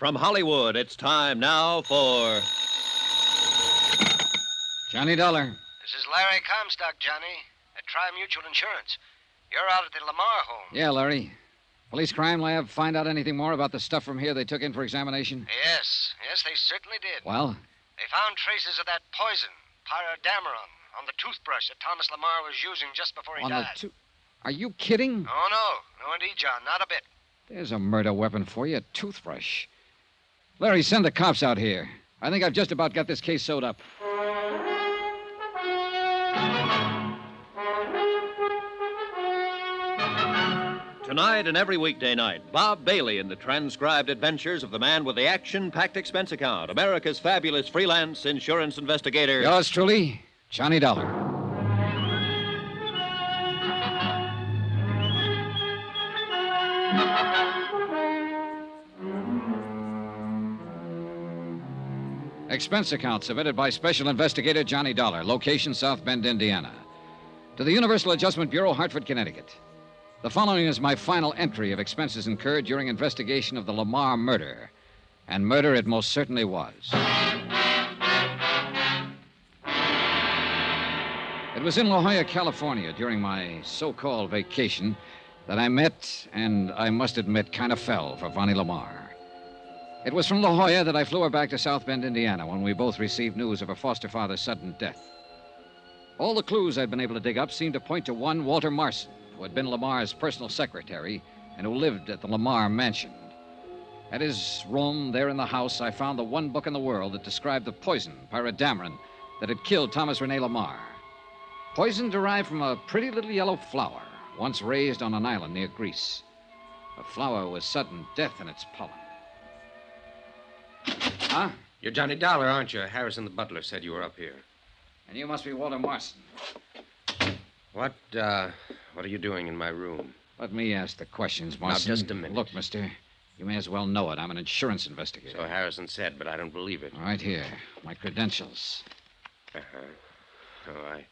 From Hollywood, it's time now for. Johnny Dollar. This is Larry Comstock, Johnny, at Tri Mutual Insurance. You're out at the LaMarr home. Yeah, Larry. Police crime lab find out anything more about the stuff from here they took in for examination? Yes, yes, they certainly did. Well, They found traces of that poison, pyrodamarin, on the toothbrush that Thomas LaMarr was using just before he on the died. Are you kidding? Oh, no. No, indeed, John. Not a bit. There's a murder weapon for you a toothbrush. Larry, send the cops out here. I think I've just about got this case sewed up. Tonight and every weekday night, Bob Bailey in the transcribed adventures of the man with the action packed expense account, America's fabulous freelance insurance investigator. Yours truly, Johnny Dollar. Expense account submitted by Special Investigator Johnny Dollar, location South Bend, Indiana. To the Universal Adjustment Bureau, Hartford, Connecticut. The following is my final entry of expenses incurred during investigation of the LaMarr murder. And murder it most certainly was. It was in La Jolla, California, during my so called vacation, that I met, and I must admit, kind of fell for Vonnie LaMarr. It was from La Jolla that I flew her back to South Bend, Indiana, when we both received news of her foster father's sudden death. All the clues I'd been able to dig up seemed to point to one Walter Marson, who had been LaMarr's personal secretary and who lived at the LaMarr mansion. At his room there in the house, I found the one book in the world that described the poison, pyrodamarin, that had killed Thomas Rene LaMarr. Poison derived from a pretty little yellow flower, once raised on an island near Greece. A flower with sudden death in its pollen. Huh? You're Johnny Dollar, aren't you? Harrison the butler said you were up here. And you must be Walter Marson. What, uh, what are you doing in my room? Let me ask the questions, Now, just a minute. Look, mister, you may as well know it. I'm an insurance investigator. So Harrison said, but I don't believe it. Right here, my credentials. Uh-huh. Oh, I,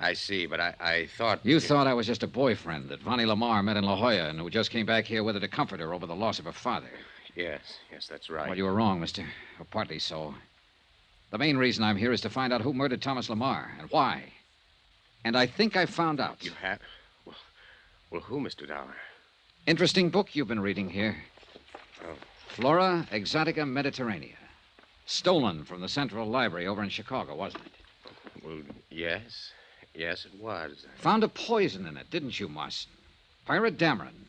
I see, but I, I thought... You thought I was just a boyfriend that Vonnie LaMarr met in La Jolla and who just came back here with her to comfort her over the loss of her father. Yes, yes, that's right. Well, you were wrong, mister. Or partly so. The main reason I'm here is to find out who murdered Thomas LaMarr and why. And I think I've found out. You have... Well, well, who, Mr. Dollar? Interesting book you've been reading here. Oh. Flora Exotica Mediterranea. Stolen from the Central Library over in Chicago, wasn't it? Well, yes. Yes, it was. Found a poison in it, didn't you, Marson? Pyrodamarin.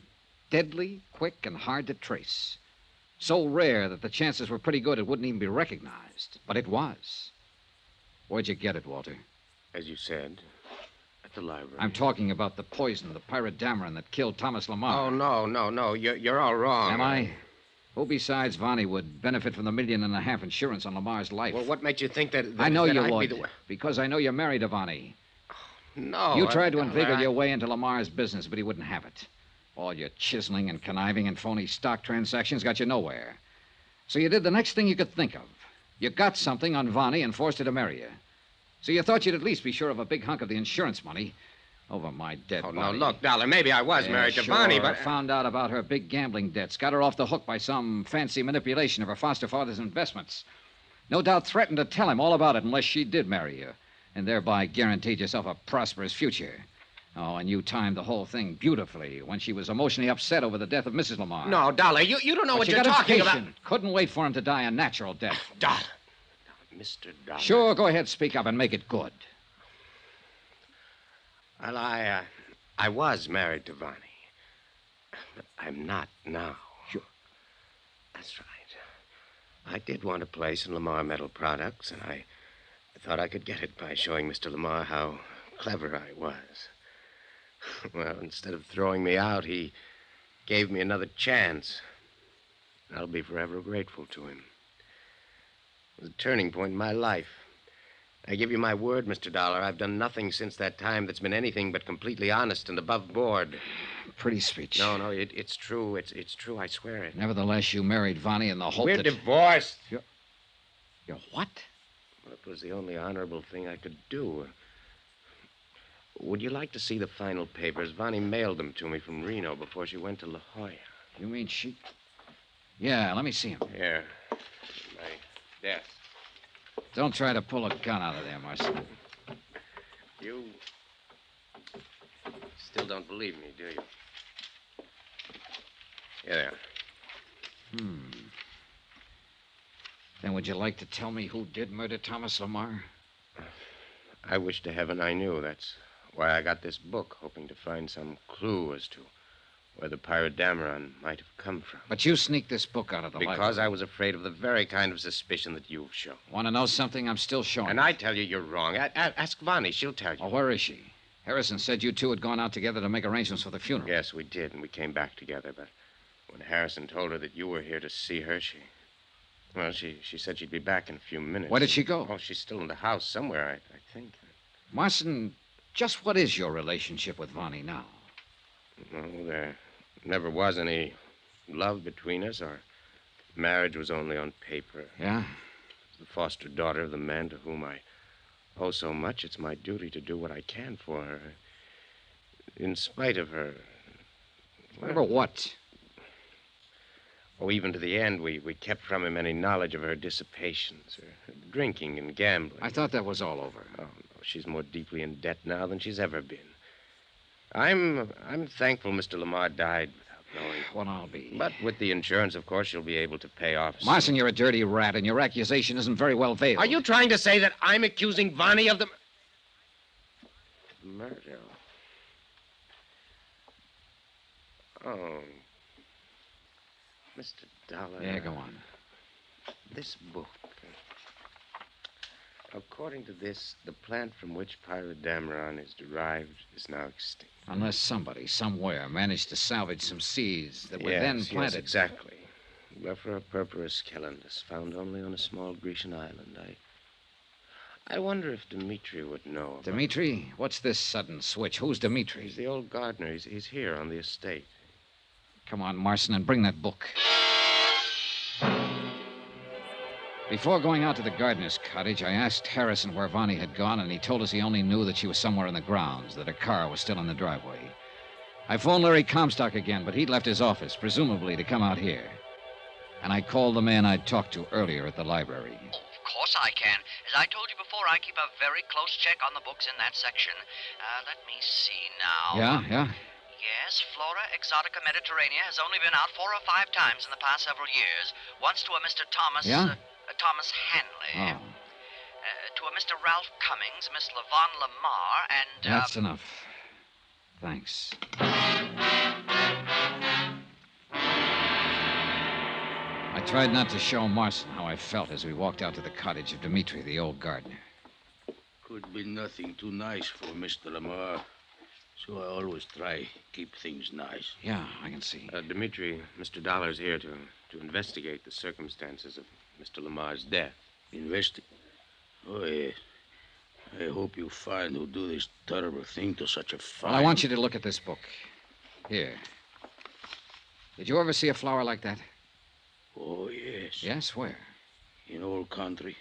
Deadly, quick, and hard to trace. So rare that the chances were pretty good it wouldn't even be recognized. But it was. Where'd you get it, Walter? As you said, at the library. I'm talking about the poison, the pyrodamarin that killed Thomas LaMarr. Oh, no, no, no. You're, you're all wrong. Am I? Who besides Vonnie would benefit from the million and a half insurance on LaMarr's life? Well, what made you think that... that I know that you I'd be the Because I know you're married to Vonnie. Oh, no. you tried to inveigle I- your way into LaMarr's business, but he wouldn't have it. All your chiseling and conniving and phony stock transactions got you nowhere. So you did the next thing you could think of. You got something on Vonnie and forced her to marry you. So you thought you'd at least be sure of a big hunk of the insurance money over my dead Oh, no, look, Dollar, maybe I was Yeah, married to sure. Vonnie, I but... Uh, found out about her big gambling debts, got her off the hook by some fancy manipulation of her foster father's investments. No doubt threatened to tell him all about it unless she did marry you, and thereby guaranteed yourself a prosperous future. Oh, and you timed the whole thing beautifully when she was emotionally upset over the death of Mrs. LaMarr. No, Dollar, you, you don't know But what you you're got talking impatient. Couldn't wait for him to die a natural death. about. Dollar. Mr. Dollar. Sure, go ahead, speak up and make it good. Well, I, uh, I was married to Vonnie. But I'm not now. Sure. That's right. I did want a place in LaMarr Metal Products, and I, I thought I could get it by showing Mr. LaMarr how clever I was. well, instead of throwing me out, he gave me another chance. I'll be forever grateful to him. It was a turning point in my life. I give you my word, Mr. Dollar, I've done nothing since that time that's been anything but completely honest and above board. Pretty speech. No, no, it, it's true. It's it's true. I swear it. Nevertheless, you married Vonnie in the hope We're that. divorced. You're what? Well, it was the only honorable thing I could do. Would you like to see the final papers? Vonnie mailed them to me from Reno before she went to La Jolla. You mean she. Yeah, let me see him. Here. My desk. Don't try to pull a gun out of there, Marson. You still don't believe me, do you? Are. Hmm. Then would you like to tell me who did murder Thomas LaMarr? I wish to heaven I knew. That's why I got this book, hoping to find some clue as to where the pyrodamarin might have come from. But you sneaked this book out of the library. Because. I was afraid of the very kind of suspicion that you've shown. Want to know something? I'm still showing. And I tell you you're wrong. A- a- ask Vonnie. She'll tell you. Oh, where is she? Harrison said you two had gone out together to make arrangements for the funeral. Yes, we did, and we came back together. But when Harrison told her that you were here to see her, she. Well, she, she said she'd be back in a few minutes. Where did she go? Oh, she's still in the house somewhere, I, I think. Marson, just what is your relationship with Vonnie now? No, there never was any love between us. Our marriage was only on paper. Yeah? The foster daughter of the man to whom I owe so much, it's my duty to do what I can for her. In spite of her. Whatever what? Oh, even to the end, we, we kept from him any knowledge of her dissipations, her drinking and gambling. I thought that was all over. Oh, she's more deeply in debt now than she's ever been. I'm I'm thankful Mr. LaMarr died without knowing. What I'll be. But with the insurance, of course, you'll be able to pay off. some- Marson, you're a dirty rat, and your accusation isn't very well veiled. Are you trying to say that I'm accusing Vonnie of the murder? Oh, Mr. Dollar. Yeah, go on. This book. According to this, the plant from which Pyrodamarin is derived is now extinct. Unless somebody, somewhere, managed to salvage some seeds that were then Yes, yes, planted. exactly. Lephra purpurus calendus, found only on a small Grecian island. I. I wonder if Dmitri would know. About Dimitri, what's this sudden switch? Who's He's the old gardener. He's, he's here on the estate. Come on, Marson, and bring that book. Before going out to the gardener's cottage, I asked Harrison where Vonnie had gone, and he told us he only knew that she was somewhere in the grounds, that her car was still in the driveway. I phoned Larry Comstock again, but he'd left his office, presumably to come out here. And I called the man I'd talked to earlier at the library. Of course I can. As I told you before, I keep a very close check on the books in that section. Uh, let me see now. Yeah, yeah? Yes, Flora Exotica Mediterranea has only been out four or five times in the past several years. Once to a Mr. Thomas. Yeah? Uh, Thomas Hanley. Oh, Uh, to a Mr. Ralph Cummings, Miss Levon LaMarr, and. Uh, that's enough. Thanks. I tried not to show Marson how I felt as we walked out to the cottage of Dimitri, the old gardener. Could be nothing too nice for Mr. LaMarr. So I always try keep things nice. Yeah, I can see. Uh, Dmitri, Mr. Dollar's here to, to investigate the circumstances of Mr. LaMarr's death. Investi. Oh, yes. I hope you find who do this terrible thing to such a fine. I want you to look at this book. Here. Did you ever see a flower like that? Oh, yes. Yes, where? In old country.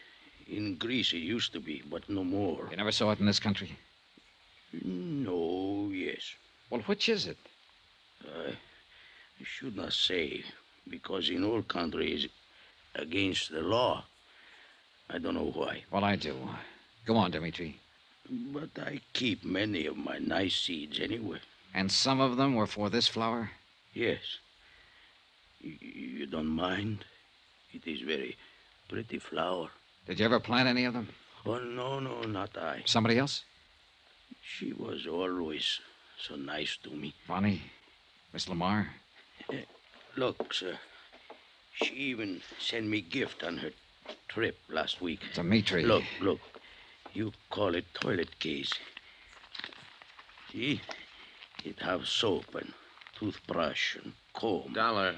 In Greece it used to be, but no more. You never saw it in this country? No, yes. Well, which is it? I, I should not say, because in old country is against the law. I don't know why. Well, I do. Go on, Dimitri. But I keep many of my nice seeds anyway. And some of them were for this flower? Yes. Y- You don't mind? It is very pretty flower. Did you ever plant any of them? Oh, no, no, not I. Somebody else? She was always so nice to me. Funny. Miss LaMarr? Look, sir. She even sent me gift on her trip last week. Dimitri. Look, look. You call it toilet case. See? It have soap and toothbrush and comb. Dollar.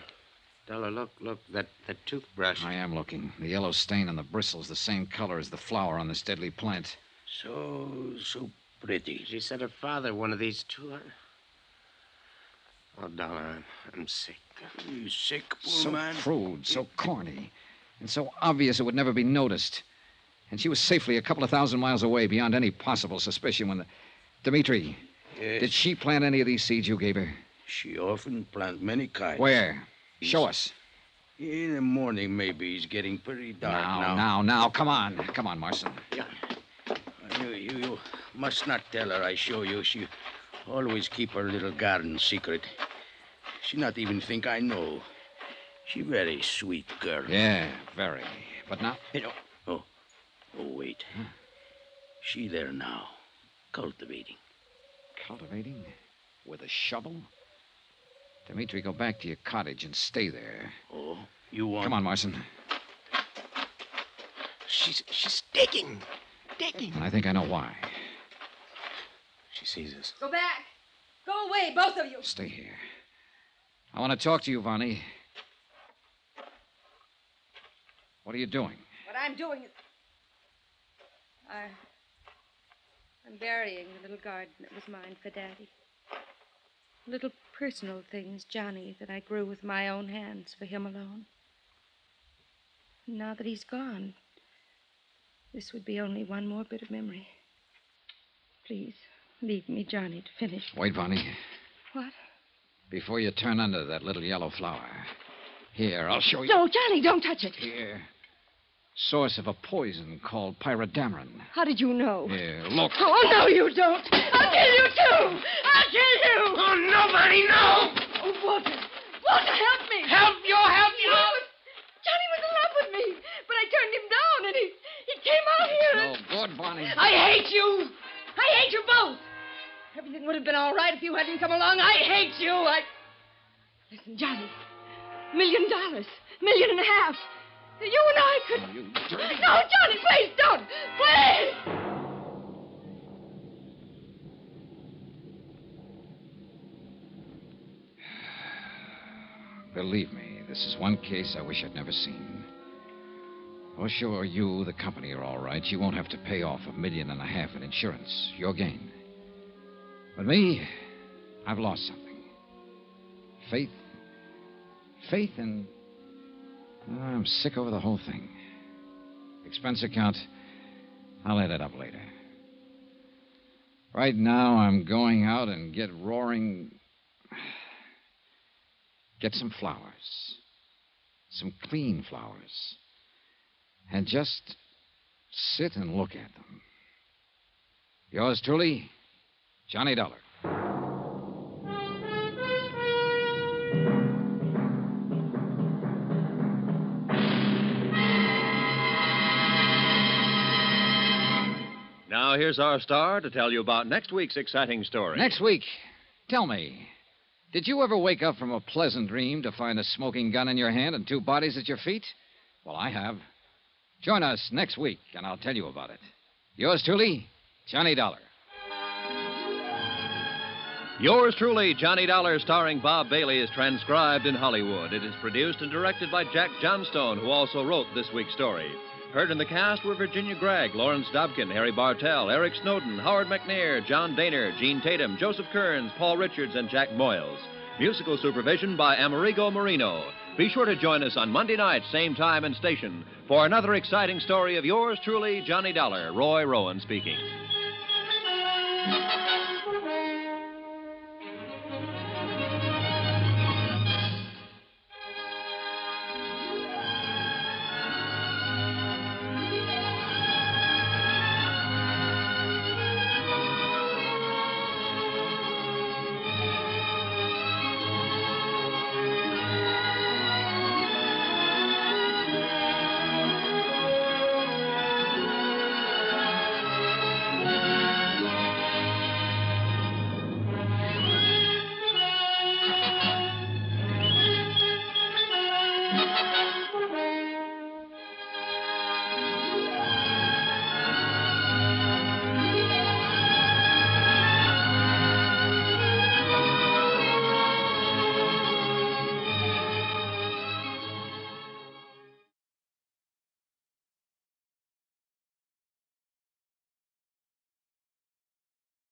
Dollar, look, look, that, that toothbrush. I am looking. The yellow stain on the bristle's the same color as the flower on this deadly plant. So, so pretty. She said her father one of these two. I- Oh, Dollar, I'm, I'm sick. You sick, poor so man? crude, so corny, and so obvious it would never be noticed. And she was safely a couple of thousand miles away beyond any possible suspicion when the. Dimitri, Yes. did she plant any of these seeds you gave her? She often plant many kinds. Where? Show us. In the morning, maybe. It's getting pretty dark now, now. now, now, come on. Come on, Marson. Uh, you, you, you must not tell her I show you. She always keep her little garden secret. She not even think I know. She very sweet girl. Yeah, very. But now, You know. Oh, oh, wait. She there now, cultivating. cultivating with a shovel? Dimitri, go back to your cottage and stay there. Oh, you want? Come on, Marson. She's she's digging. Digging. And I think I know why. She sees us. Go back. Go away, both of you. Stay here. I want to talk to you, Vonnie. What are you doing? What I'm doing is. I. I'm burying the little garden that was mine for Daddy. Little personal things, Johnny, that I grew with my own hands for him alone. Now that he's gone, this would be only one more bit of memory. Please, leave me, Johnny, to finish. Wait, Vonnie. What? Before you turn under that little yellow flower. Here, I'll show you. No, Johnny, don't touch it. Here. Source of a poison called pyrodamarin. How did you know? Here, look. Oh, oh, no, you don't. I'll kill you, too. I'll kill you. Oh, nobody, no! Oh, Walter. Walter, Everything would have been all right if you hadn't come along. I hate you. I. Listen, Johnny. Million dollars. Million and a half. You and I could. You dirty. No, Johnny, please don't. Please. Believe me, this is one case I wish I'd never seen. Oh, sure, you, the company, are all right. You won't have to pay off a million and a half in insurance. Your gain. But me, I've lost something. Faith. Faith in. Oh, I'm sick over the whole thing. Expense account, I'll add it up later. Right now, I'm going out and get roaring. Get some flowers. Some clean flowers. And just sit and look at them. Yours truly, Johnny Dollar. Now, here's our star to tell you about next week's exciting story. Next week, tell me, did you ever wake up from a pleasant dream to find a smoking gun in your hand and two bodies at your feet? Well, I have. Join us next week, and I'll tell you about it. Yours truly, Johnny Dollar. Yours truly, Johnny Dollar, starring Bob Bailey, is transcribed in Hollywood. It is produced and directed by Jack Johnstone, who also wrote this week's story. Heard in the cast were Virginia Gregg, Lawrence Dobkin, Harry Bartell, Eric Snowden, Howard McNear, John Dehner, Jean Tatum, Joseph Kearns, Paul Richards, and Jack Moyles. Musical supervision by Amerigo Marino. Be sure to join us on Monday night, same time and station, for another exciting story of yours truly, Johnny Dollar. Roy Rowan speaking.